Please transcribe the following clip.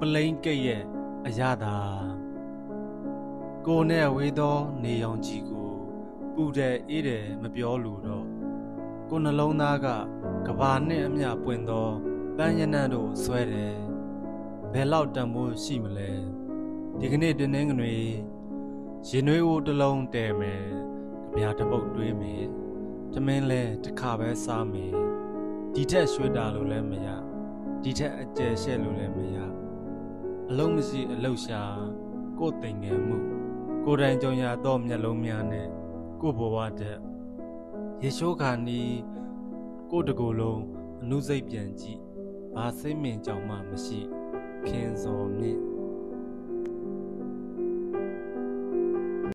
ပလိန်ကိတ်ရဲ့အရသာကိုနဲ့ဝေးသောနေရောင်ကြီးကိုပူတယ်အေးတယ်မပြောလို့တော့ကိုနှလုံးသားကကဘာနဲ့အမျှပွင့်သောပန်းရနံ့တို့ဆွဲတယ်ဘယ်လောက်တန်ဖိုးရှိမလဲဒီကနေ့တင်းနှင်းငွေရင်နွေးဦးတစ်လုံးတဲမယ်ကြပြတစ်ပုတ်တွေးမယ်တမင်းလဲတစ်ခါပဲစားမယ်ဒီထက်ရွှေတာလို့လည်းမရဒီထက်အကျယ်ရှက်လို့လည်းမရ အလုံးမရှိအလုရှာ ကိုယ်သိငယ်မှု ကိုယ်တိုင်ကြုံရသောမျက်လုံးများနဲ့ကိုယ်ဘဝတဲ့ရေရှိုးခါနီးကိုယ်တကူလုံးအနုစိတ်ပြန်ကြည့်ဘာစိတ်မြင်ကြောင်မှမရှိ ခင်စော်မြင့်